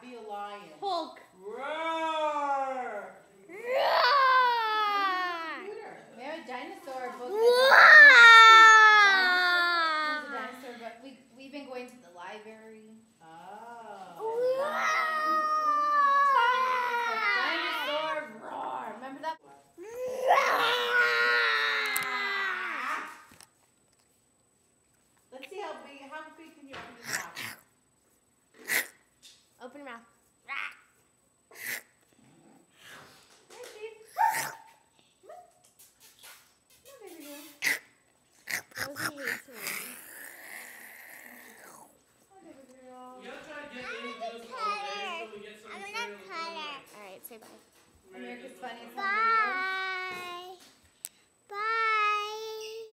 Be a lion. Hulk. Roar. Roar. We have a dinosaur book. Roar. Dinosaur, we, we've been going to the library. Say bye. America's Funniest.